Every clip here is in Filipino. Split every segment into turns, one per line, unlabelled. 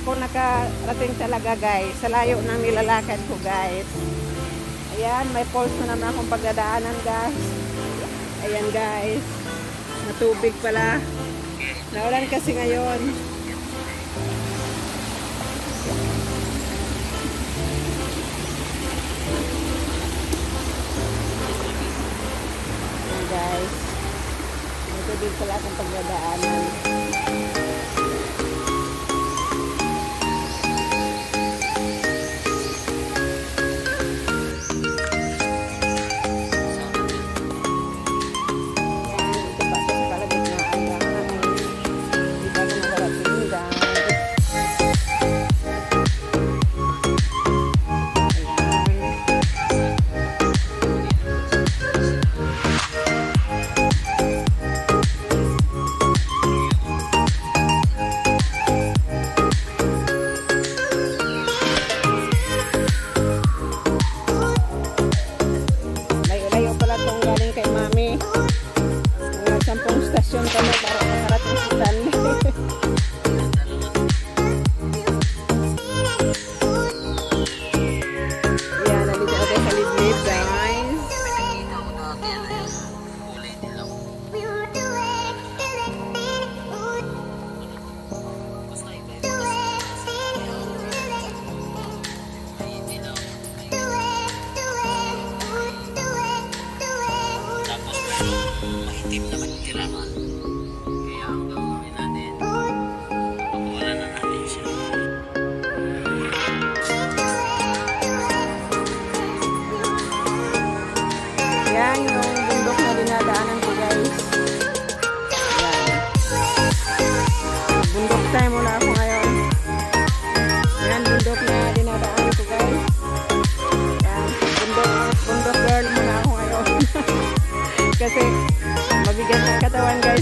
ako nakarating talaga guys. Sa layo ng nilalakad ko guys. Ayan, may falls na naman akong pagdadaanan guys. Ayan guys. Matubig pala. Naulan kasi ngayon. Ayan guys. Ito din pala akong pagdadaanan.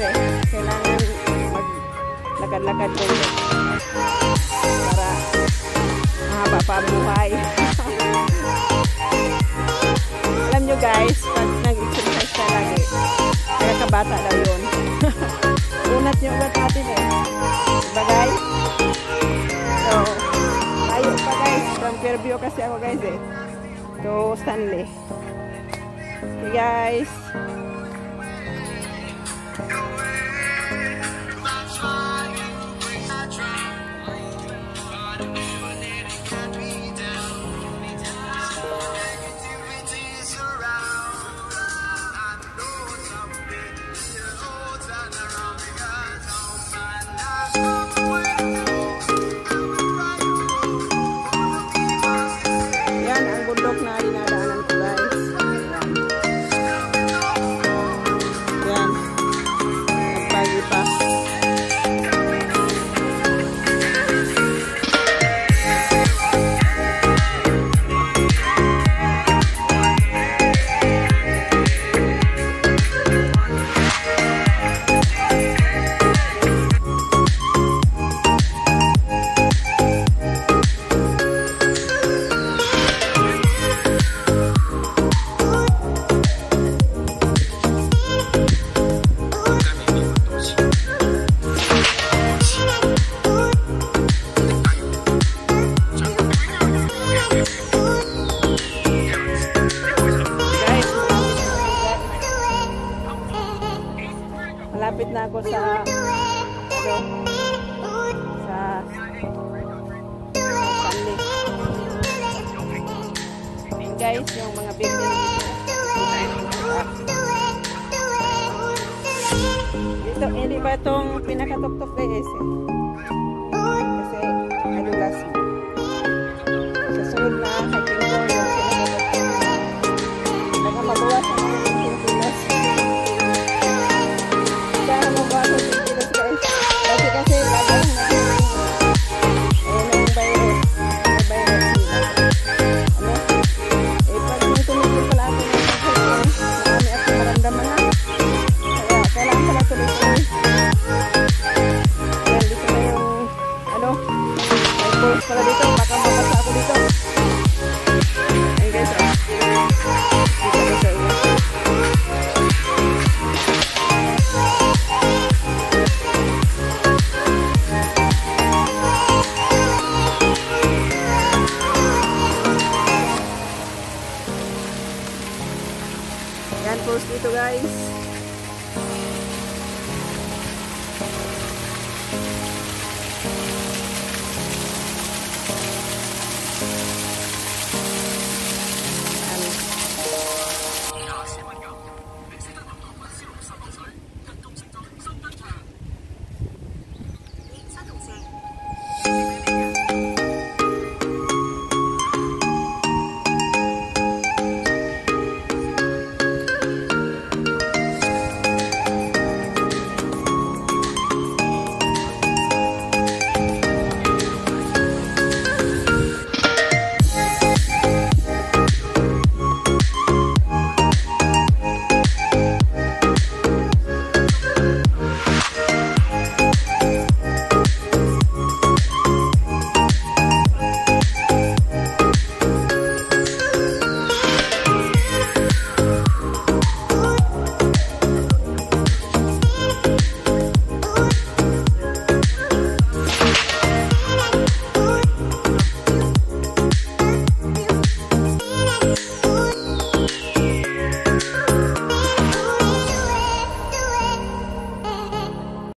kasi kailangan maglakad-lakad ko para mahaba pa ang buhay. Alam nyo guys, pag nag-exercise ka lagi, nagkakabata daw yun. Unat nyo ugat natin eh. Diba guys? So, layo pa guys. From Fairview kasi ako guys eh. To Stanley. Okay guys. Malapit na ako sa sa. Ayan, guys, yung mga building dito. Dito, hindi ba itong pinakatuktok guys eh?